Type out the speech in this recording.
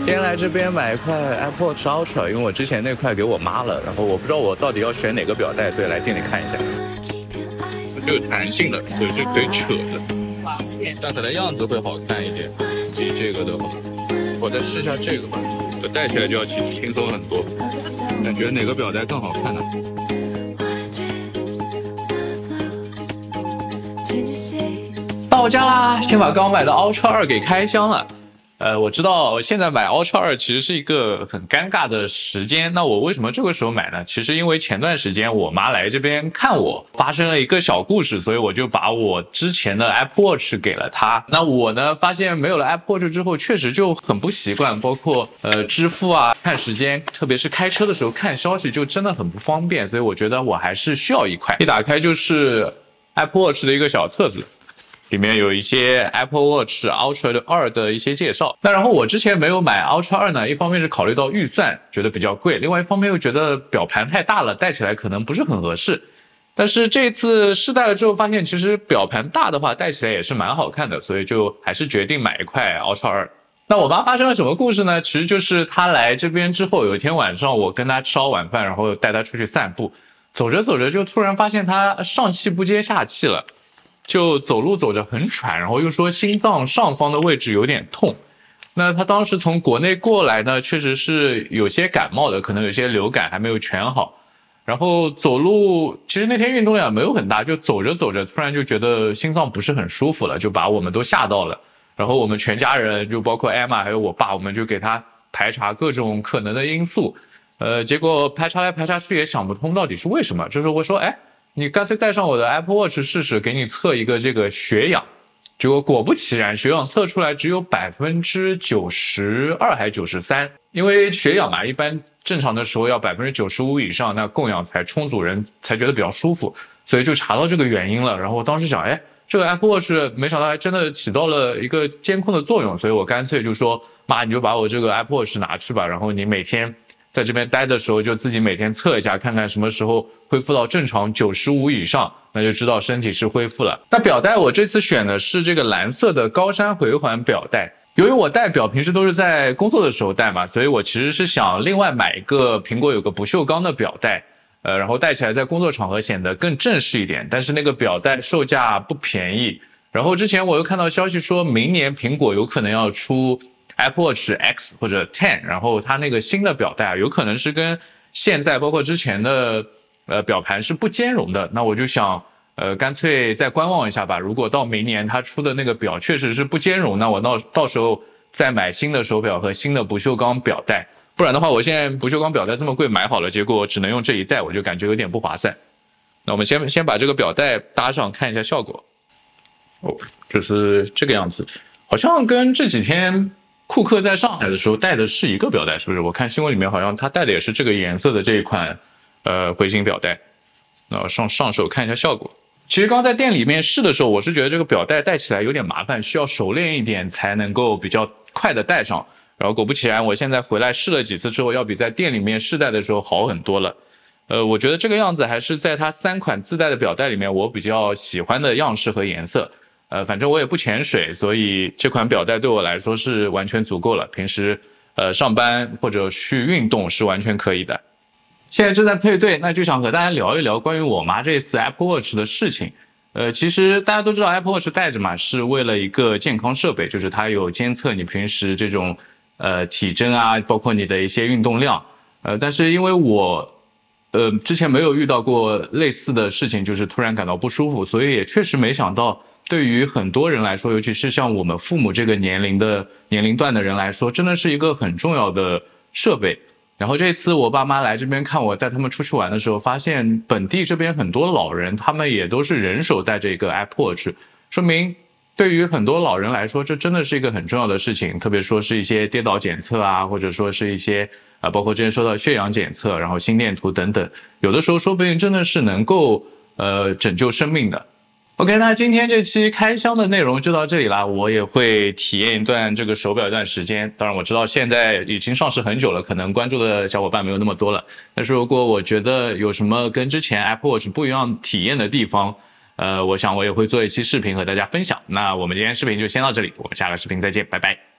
今天来这边买一块 Apple Watch Ultra，因为我之前那块给我妈了，然后我不知道我到底要选哪个表带，所以来店里看一下。是有弹性的，对，是可以扯的，但可能样子会好看一点。比这个的话，我再试一下这个吧，戴起来就要轻轻松很多。感觉哪个表带更好看呢？到家啦，先把刚买的 Ultra 二给开箱了。呃，我知道现在买 Ultra 二其实是一个很尴尬的时间。那我为什么这个时候买呢？其实因为前段时间我妈来这边看我，发生了一个小故事，所以我就把我之前的 Apple Watch 给了她。那我呢，发现没有了 Apple Watch 之后，确实就很不习惯，包括呃支付啊、看时间，特别是开车的时候看消息，就真的很不方便。所以我觉得我还是需要一块。一打开就是 Apple Watch 的一个小册子。里面有一些 Apple Watch Ultra 二的一些介绍。那然后我之前没有买 Ultra 二呢，一方面是考虑到预算觉得比较贵，另外一方面又觉得表盘太大了，戴起来可能不是很合适。但是这次试戴了之后，发现其实表盘大的话戴起来也是蛮好看的，所以就还是决定买一块 Ultra 二。那我妈发生了什么故事呢？其实就是她来这边之后，有一天晚上我跟她吃好晚饭，然后带她出去散步，走着走着就突然发现她上气不接下气了。就走路走着很喘，然后又说心脏上方的位置有点痛。那他当时从国内过来呢，确实是有些感冒的，可能有些流感还没有全好。然后走路，其实那天运动量没有很大，就走着走着，突然就觉得心脏不是很舒服了，就把我们都吓到了。然后我们全家人，就包括艾玛还有我爸，我们就给他排查各种可能的因素。呃，结果排查来排查去也想不通到底是为什么。就是我说，哎。你干脆带上我的 Apple Watch 试试，给你测一个这个血氧，结果果不其然，血氧测出来只有百分之九十二还九十三。因为血氧嘛，一般正常的时候要百分之九十五以上，那供氧才充足，人才觉得比较舒服，所以就查到这个原因了。然后我当时想，哎，这个 Apple Watch 没想到还真的起到了一个监控的作用，所以我干脆就说，妈，你就把我这个 Apple Watch 拿去吧，然后你每天。在这边待的时候，就自己每天测一下，看看什么时候恢复到正常九十五以上，那就知道身体是恢复了。那表带我这次选的是这个蓝色的高山回环表带。由于我戴表平时都是在工作的时候戴嘛，所以我其实是想另外买一个苹果有个不锈钢的表带，呃，然后戴起来在工作场合显得更正式一点。但是那个表带售价不便宜，然后之前我又看到消息说明年苹果有可能要出。Apple Watch X 或者 Ten，然后它那个新的表带啊，有可能是跟现在包括之前的呃表盘是不兼容的。那我就想，呃，干脆再观望一下吧。如果到明年它出的那个表确实是不兼容，那我到到时候再买新的手表和新的不锈钢表带。不然的话，我现在不锈钢表带这么贵买好了，结果只能用这一代，我就感觉有点不划算。那我们先先把这个表带搭上，看一下效果。哦，就是这个样子，好像跟这几天。库克在上海的时候戴的是一个表带，是不是？我看新闻里面好像他戴的也是这个颜色的这一款，呃，回形表带。那上上手看一下效果。其实刚在店里面试的时候，我是觉得这个表带戴起来有点麻烦，需要熟练一点才能够比较快的戴上。然后果不其然，我现在回来试了几次之后，要比在店里面试戴的时候好很多了。呃，我觉得这个样子还是在它三款自带的表带里面，我比较喜欢的样式和颜色。呃，反正我也不潜水，所以这款表带对我来说是完全足够了。平时呃上班或者去运动是完全可以的。现在正在配对，那就想和大家聊一聊关于我妈这次 Apple Watch 的事情。呃，其实大家都知道 Apple Watch 带着嘛，是为了一个健康设备，就是它有监测你平时这种呃体征啊，包括你的一些运动量。呃，但是因为我呃之前没有遇到过类似的事情，就是突然感到不舒服，所以也确实没想到。对于很多人来说，尤其是像我们父母这个年龄的年龄段的人来说，真的是一个很重要的设备。然后这次我爸妈来这边看我，带他们出去玩的时候，发现本地这边很多老人，他们也都是人手带着一个 Apple Watch，说明对于很多老人来说，这真的是一个很重要的事情。特别说是一些跌倒检测啊，或者说是一些啊，包括之前说到血氧检测，然后心电图等等，有的时候说不定真的是能够呃拯救生命的。OK，那今天这期开箱的内容就到这里啦。我也会体验一段这个手表一段时间。当然，我知道现在已经上市很久了，可能关注的小伙伴没有那么多了。但是如果我觉得有什么跟之前 Apple Watch 不一样体验的地方，呃，我想我也会做一期视频和大家分享。那我们今天视频就先到这里，我们下个视频再见，拜拜。